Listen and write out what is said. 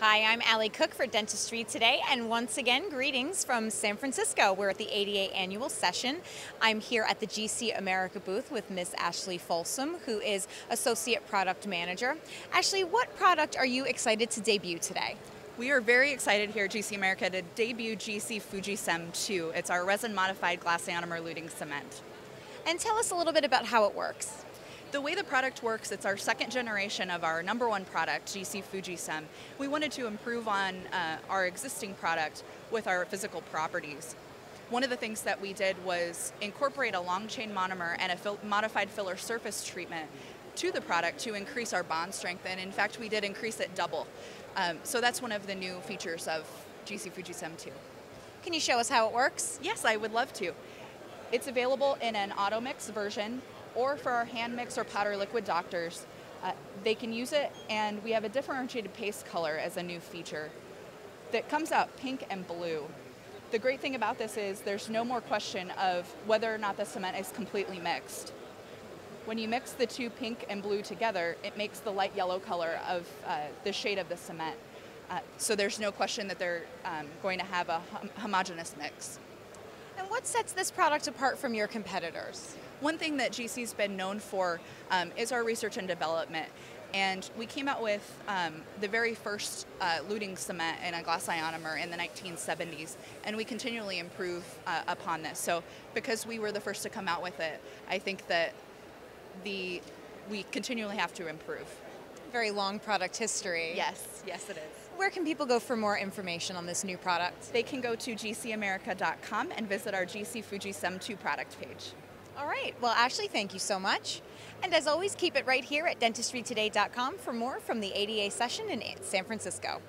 Hi, I'm Allie Cook for Dentistry Today, and once again, greetings from San Francisco. We're at the ADA annual session. I'm here at the GC America booth with Miss Ashlee Folsom, who is Associate Product Manager. Ashlee, what product are you excited to debut today? We are very excited here at GC America to debut GC FujiCEM 2. It's our resin modified glass ionomer luting cement. And tell us a little bit about how it works. The way the product works, it's our second generation of our number one product, GC FujiCEM. We wanted to improve on uh, our existing product with our physical properties. One of the things that we did was incorporate a long chain monomer and a fil modified filler surface treatment to the product to increase our bond strength, and in fact, we did increase it double. Um, so that's one of the new features of GC FujiCEM 2. Can you show us how it works? Yes, I would love to. It's available in an auto mix version or for our hand mix or powder liquid doctors. Uh, they can use it, and we have a differentiated paste color as a new feature that comes out pink and blue. The great thing about this is there's no more question of whether or not the cement is completely mixed. When you mix the two pink and blue together, it makes the light yellow color of uh, the shade of the cement. Uh, so there's no question that they're um, going to have a hom homogeneous mix. And what sets this product apart from your competitors? One thing that GC's been known for um, is our research and development. And we came out with um, the very first uh, luting cement in a glass ionomer in the 1970s, and we continually improve uh, upon this. So, because we were the first to come out with it, I think that the we continually have to improve. Very long product history. Yes, yes, it is. Where can people go for more information on this new product? They can go to gcamerica.com and visit our GC FujiCEM 2 product page. All right. Well, Ashlee, thank you so much. And as always, keep it right here at dentistrytoday.com for more from the ADA session in San Francisco.